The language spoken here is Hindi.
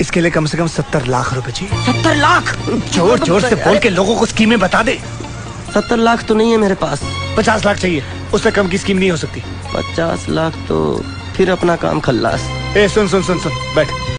इसके लिए कम से कम सत्तर लाख रुपए चाहिए। सत्तर लाख? ज़ोर ज़ोर से बोल के लोगों को स्कीमें बता दे। सत्तर लाख तो नहीं है मेरे पास। पचास लाख चाहिए। उससे कम की स्कीम नहीं हो सकती। पचास लाख तो फिर अपना काम खल्लास। ए सुन सुन सुन सुन। बैठ।